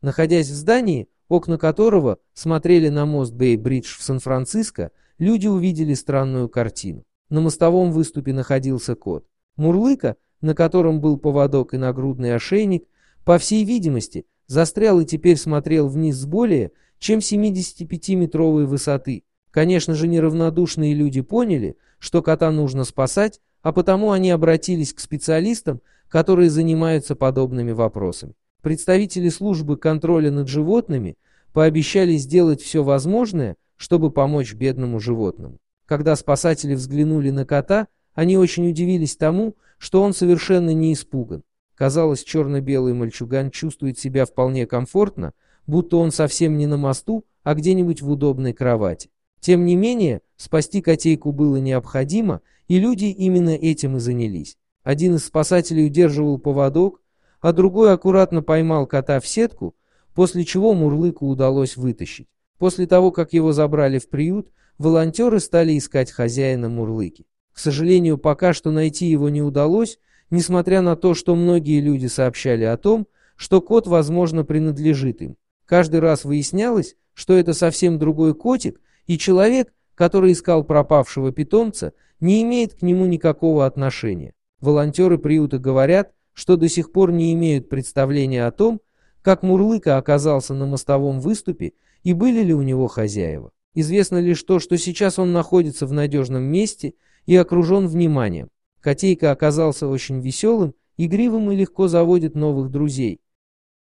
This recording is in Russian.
Находясь в здании, окна которого смотрели на мост Бэй-Бридж в Сан-Франциско, люди увидели странную картину. На мостовом выступе находился кот. Мурлыка, на котором был поводок и нагрудный ошейник, по всей видимости, застрял и теперь смотрел вниз с более чем 75-метровой высоты. Конечно же, неравнодушные люди поняли, что кота нужно спасать, а потому они обратились к специалистам, которые занимаются подобными вопросами. Представители службы контроля над животными пообещали сделать все возможное, чтобы помочь бедному животному. Когда спасатели взглянули на кота, они очень удивились тому, что он совершенно не испуган. Казалось, черно-белый мальчуган чувствует себя вполне комфортно, будто он совсем не на мосту, а где-нибудь в удобной кровати. Тем не менее, спасти котейку было необходимо, и люди именно этим и занялись. Один из спасателей удерживал поводок, а другой аккуратно поймал кота в сетку, после чего Мурлыку удалось вытащить. После того, как его забрали в приют, волонтеры стали искать хозяина Мурлыки. К сожалению, пока что найти его не удалось, несмотря на то, что многие люди сообщали о том, что кот, возможно, принадлежит им. Каждый раз выяснялось, что это совсем другой котик, и человек, который искал пропавшего питомца, не имеет к нему никакого отношения. Волонтеры приюта говорят, что до сих пор не имеют представления о том, как Мурлыка оказался на мостовом выступе и были ли у него хозяева. Известно лишь то, что сейчас он находится в надежном месте и окружен вниманием. Котейка оказался очень веселым, игривым и легко заводит новых друзей.